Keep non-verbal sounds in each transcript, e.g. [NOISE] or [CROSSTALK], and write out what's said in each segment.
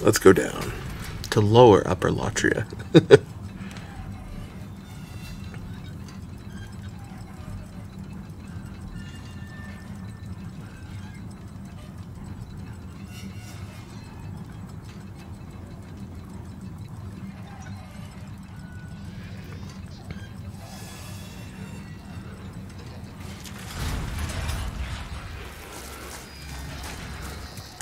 Let's go down to lower Upper Latria. [LAUGHS]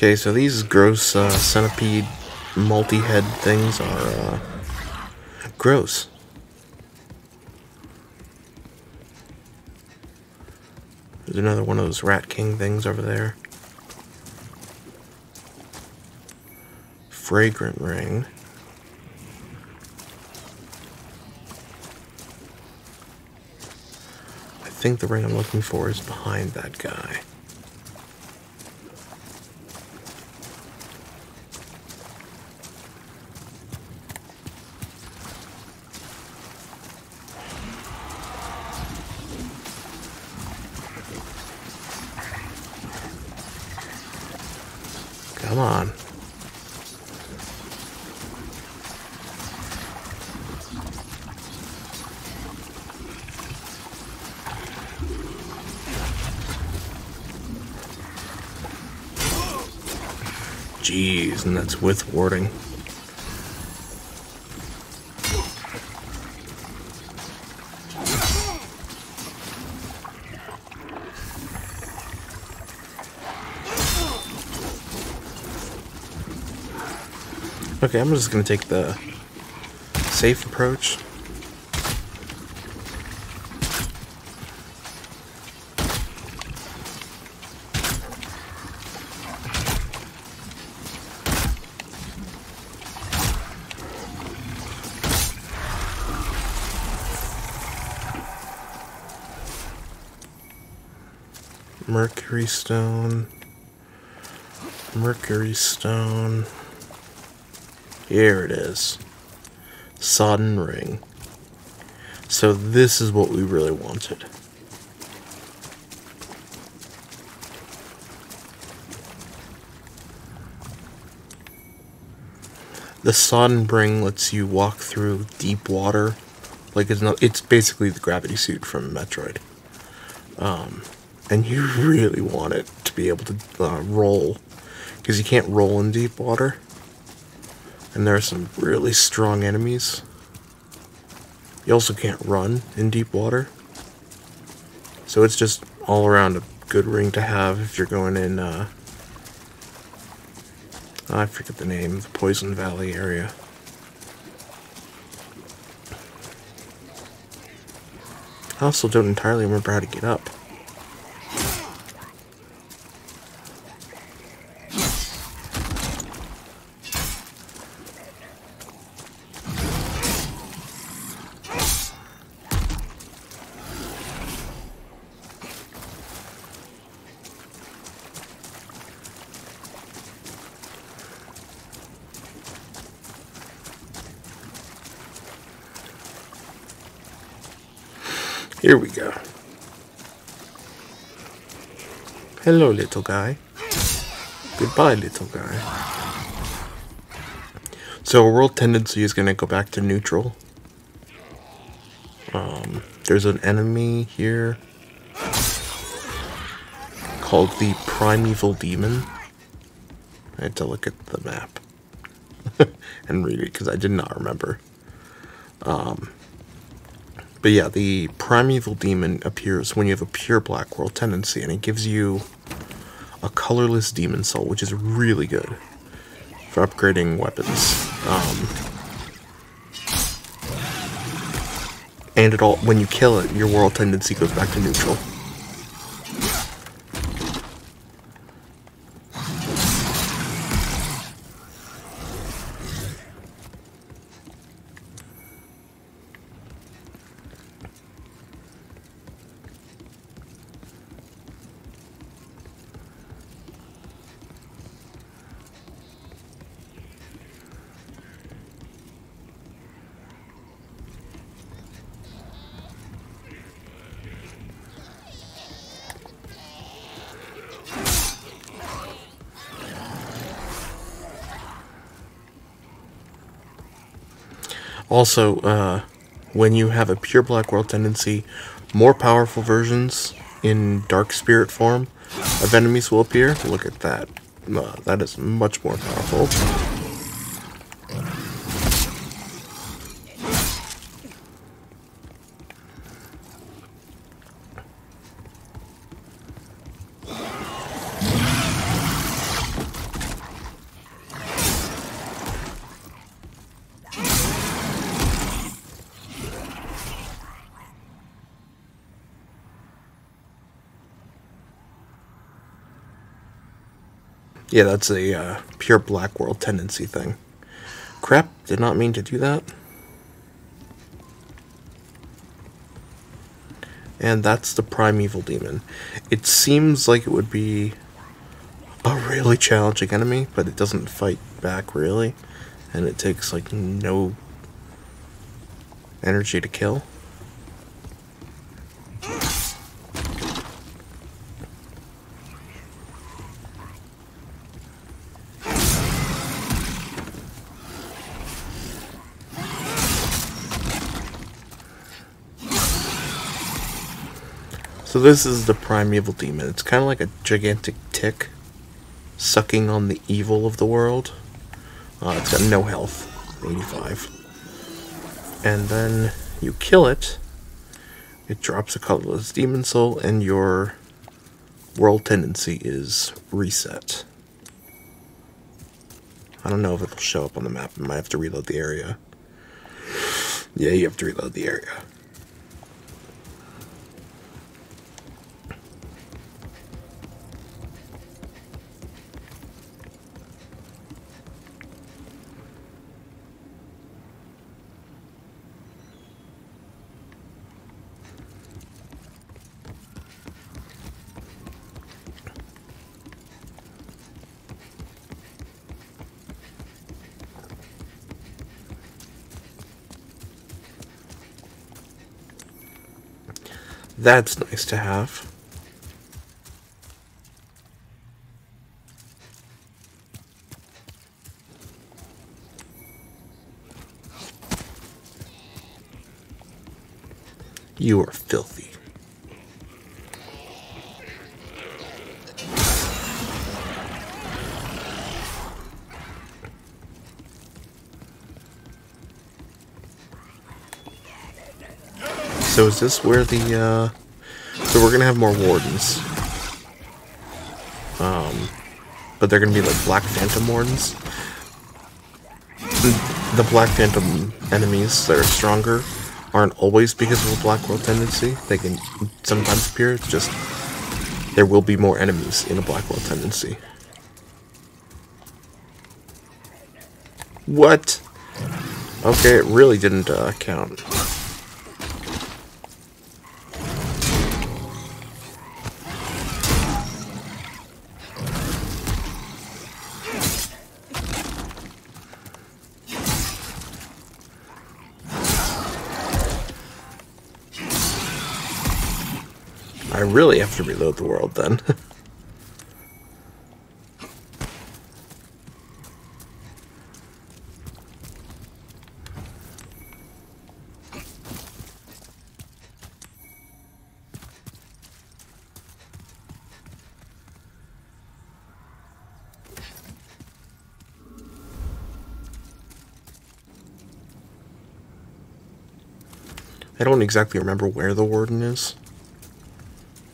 Okay, so these gross uh, centipede multi-head things are uh, gross. There's another one of those Rat King things over there. Fragrant ring. I think the ring I'm looking for is behind that guy. With warding. Okay, I'm just gonna take the safe approach. Mercury stone. Mercury stone. Here it is. Sodden ring. So this is what we really wanted. The sodden ring lets you walk through deep water. Like it's not it's basically the gravity suit from Metroid. Um, and you really want it to be able to uh, roll because you can't roll in deep water. And there are some really strong enemies. You also can't run in deep water. So it's just all around a good ring to have if you're going in, uh, I forget the name, the Poison Valley area. I also don't entirely remember how to get up. Here we go. Hello, little guy. Goodbye, little guy. So, world tendency is going to go back to neutral. Um, there's an enemy here called the Primeval Demon. I had to look at the map [LAUGHS] and read it because I did not remember. Um, but yeah, the Primeval Demon appears when you have a pure Black World tendency, and it gives you a colorless Demon Soul, which is really good for upgrading weapons. Um, and it all when you kill it, your world tendency goes back to neutral. Also, uh, when you have a pure black world tendency, more powerful versions in dark spirit form of enemies will appear. Look at that. Uh, that is much more powerful. Yeah, that's a uh, pure black world tendency thing. Crap, did not mean to do that. And that's the Primeval Demon. It seems like it would be a really challenging enemy, but it doesn't fight back really. And it takes like no energy to kill. This is the primeval demon. It's kind of like a gigantic tick sucking on the evil of the world. Uh, it's got no health, 85. And then you kill it, it drops a colorless demon soul, and your world tendency is reset. I don't know if it'll show up on the map. I might have to reload the area. Yeah, you have to reload the area. That's nice to have. You are filthy. So is this where the, uh... So we're gonna have more wardens. Um, but they're gonna be like Black Phantom wardens. The Black Phantom enemies that are stronger aren't always because of a Black World tendency. They can sometimes appear, it's just... There will be more enemies in a Black World tendency. What? Okay, it really didn't uh, count. Really have to reload the world then. [LAUGHS] I don't exactly remember where the warden is.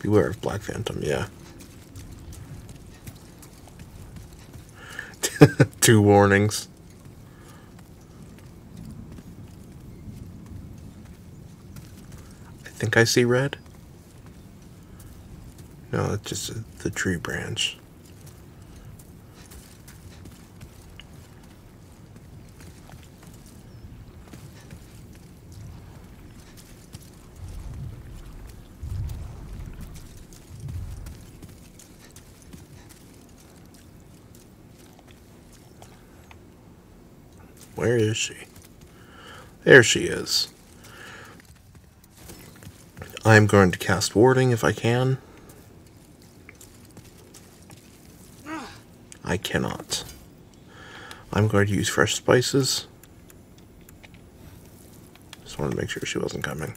Beware of Black Phantom, yeah. [LAUGHS] Two warnings. I think I see red. No, it's just the tree branch. Where is she? There she is. I'm going to cast warding if I can. I cannot. I'm going to use fresh spices. Just wanted to make sure she wasn't coming.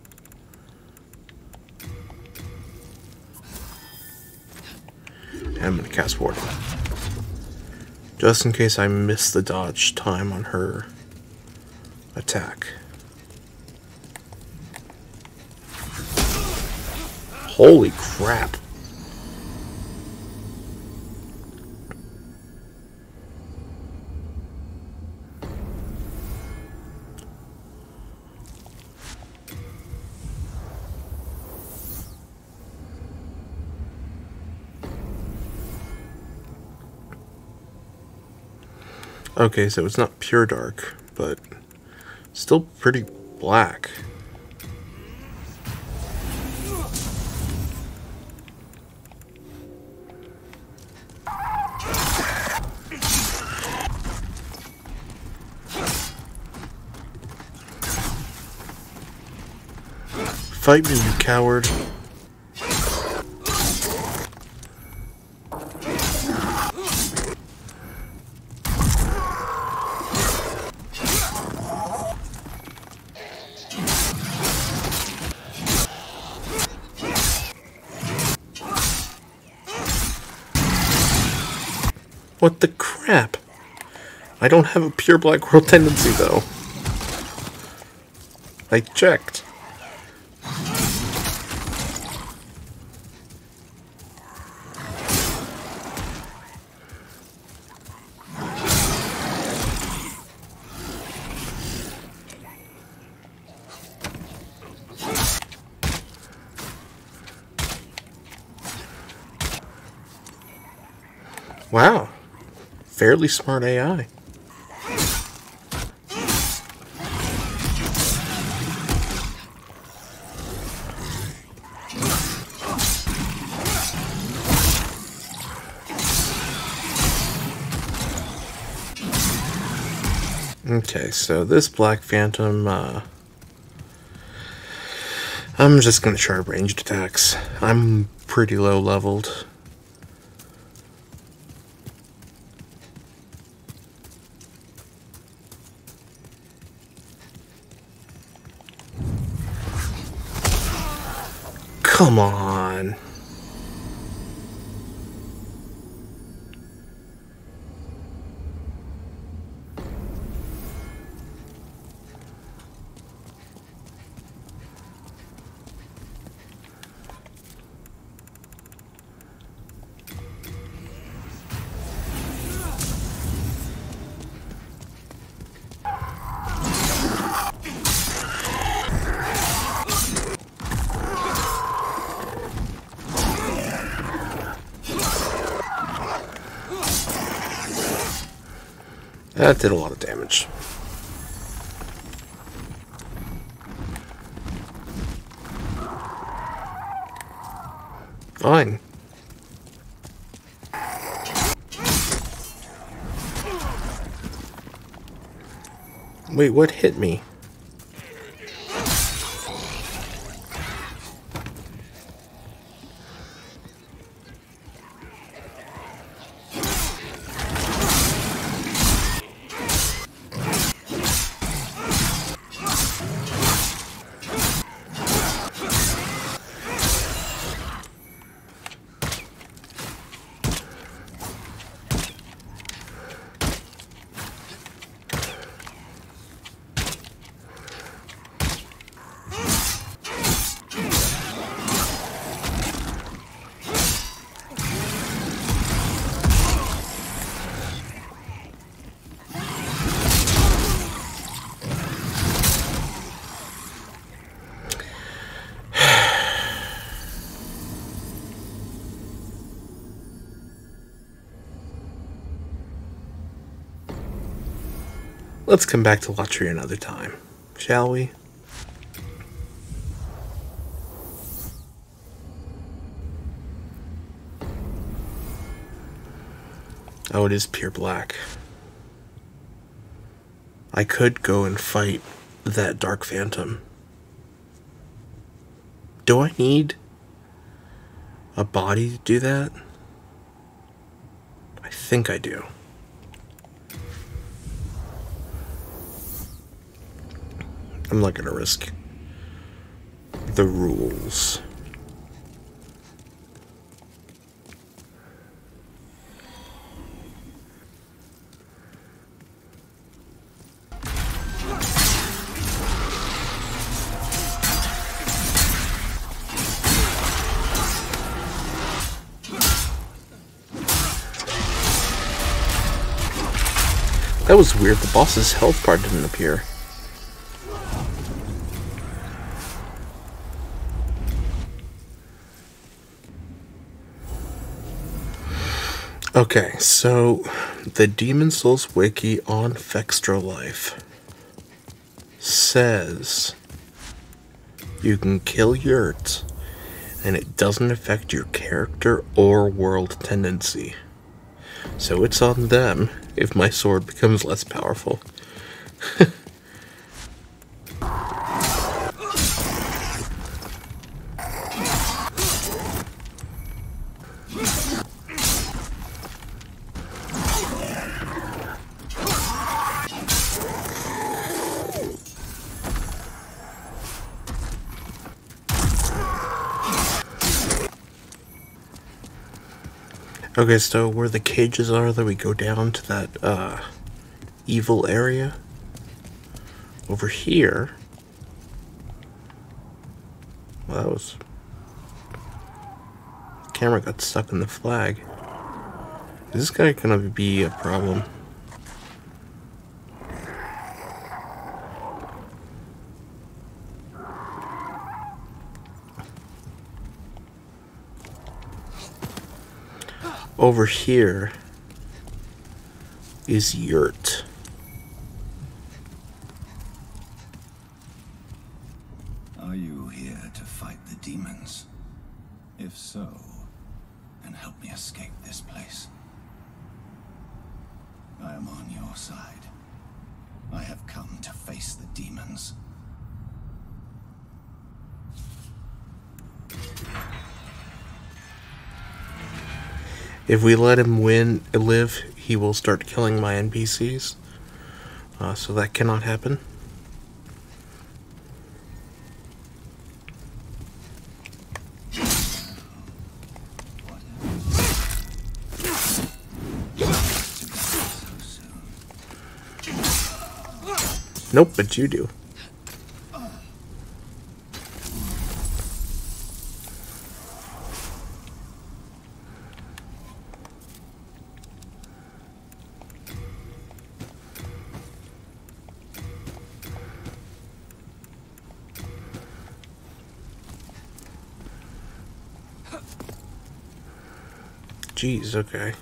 And I'm going to cast Warding. Just in case I miss the dodge time on her attack. Holy crap. Okay, so it's not pure dark, but still pretty black. Fight me, you coward. Have a pure black world tendency though. I checked. Wow. Fairly smart AI. Okay, so this Black Phantom, uh, I'm just going to try ranged attacks. I'm pretty low leveled. Come on. That did a lot of damage. Fine. Wait, what hit me? Let's come back to Latria another time, shall we? Oh, it is pure black. I could go and fight that Dark Phantom. Do I need a body to do that? I think I do. I'm not gonna risk the rules. That was weird. The boss's health bar didn't appear. Okay, so the Demon Souls wiki on Fextralife says you can kill yurts and it doesn't affect your character or world tendency. So it's on them if my sword becomes less powerful. [LAUGHS] Okay, so where the cages are, that we go down to that uh, evil area. Over here. Well, that was. camera got stuck in the flag. Is this guy gonna be a problem? Over here is yurt. Are you here to fight the demons? If so, then help me escape this place. I am on your side. I have come to face the demons. If we let him win, live, he will start killing my NPCs. Uh, so that cannot happen. Nope, but you do. Jeez, okay.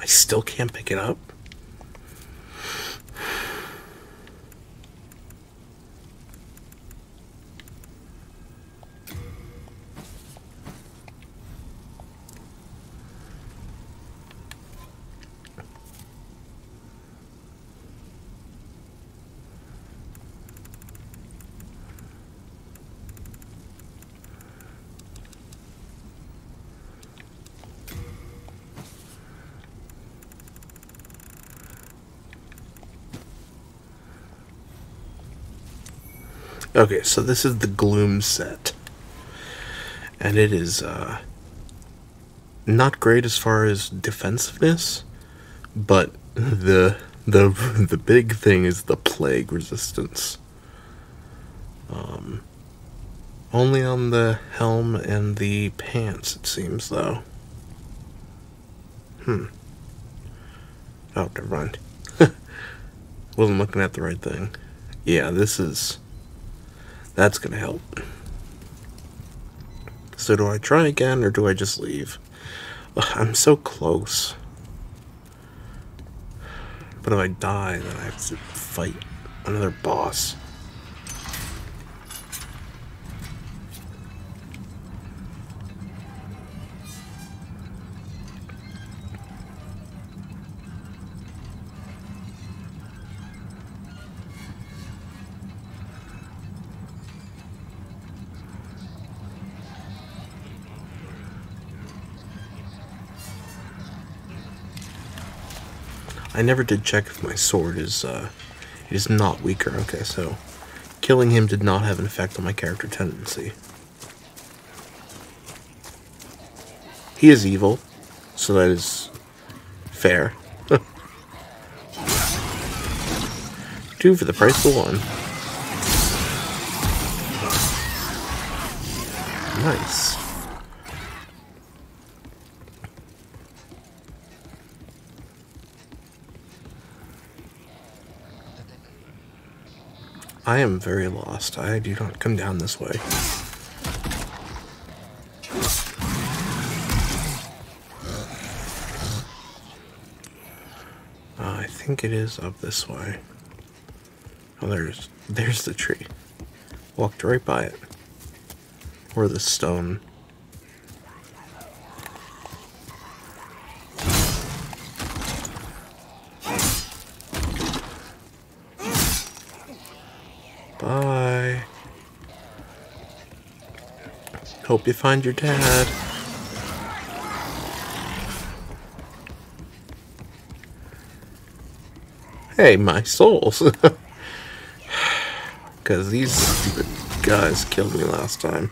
I still can't pick it up. Okay, so this is the Gloom set. And it is uh, not great as far as defensiveness, but the the the big thing is the plague resistance. Um, only on the helm and the pants, it seems, though. Hmm. Oh, never mind. [LAUGHS] Wasn't looking at the right thing. Yeah, this is that's gonna help. So do I try again or do I just leave? Ugh, I'm so close. But if I die, then I have to fight another boss. I never did check if my sword is, uh, is not weaker. Okay, so killing him did not have an effect on my character tendency. He is evil, so that is fair. [LAUGHS] Two for the price of one. Nice. I am very lost. I do not come down this way. Uh, I think it is up this way. Oh, there's there's the tree. Walked right by it. Or the stone. Hope you find your dad. Hey, my souls. [LAUGHS] Because these stupid guys killed me last time.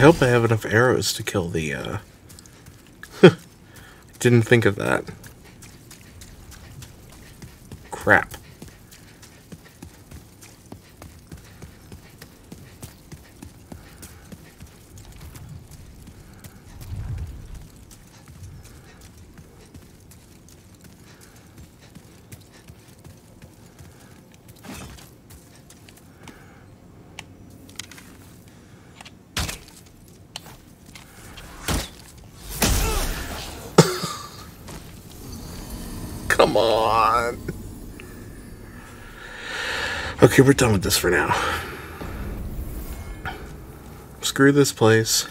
Hope I have enough arrows to kill the, uh... [LAUGHS] Didn't think of that. Crap. Come on. Okay, we're done with this for now. Screw this place.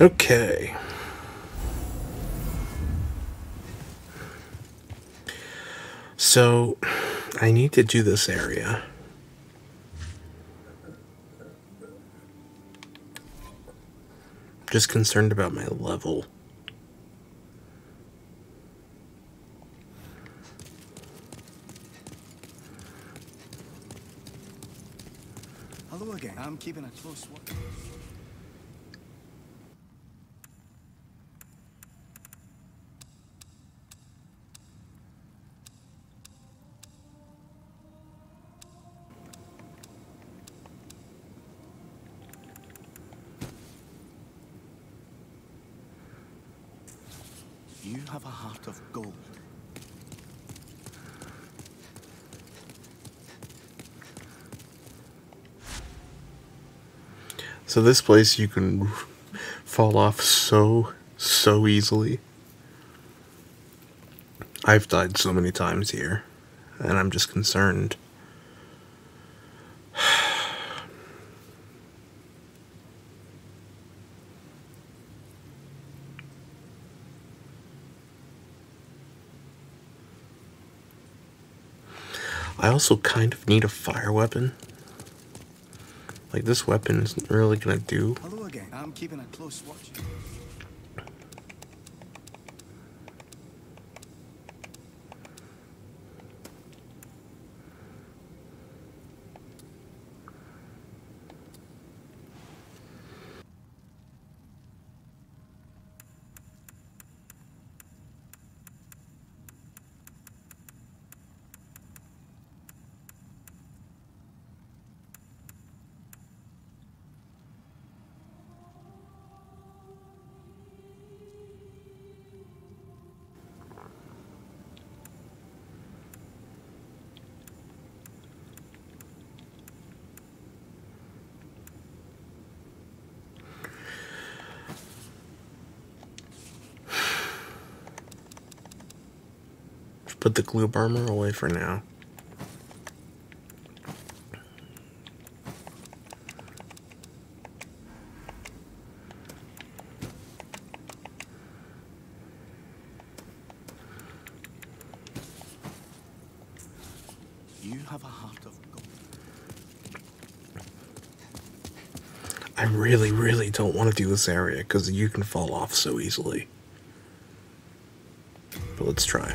Okay. So, I need to do this area. Just concerned about my level. Hello again. I'm keeping a close watch. You have a heart of gold. So this place you can fall off so so easily. I've died so many times here, and I'm just concerned. [SIGHS] I also kind of need a fire weapon. Like this weapon isn't really gonna do. Hello again. I'm keeping a close watch. Put the glue armor away for now. You have a heart of gold. I really, really don't want to do this area because you can fall off so easily. But let's try.